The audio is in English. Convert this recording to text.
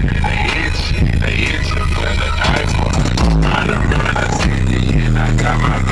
It's, it's a pleasant time for us. I don't I see and I got my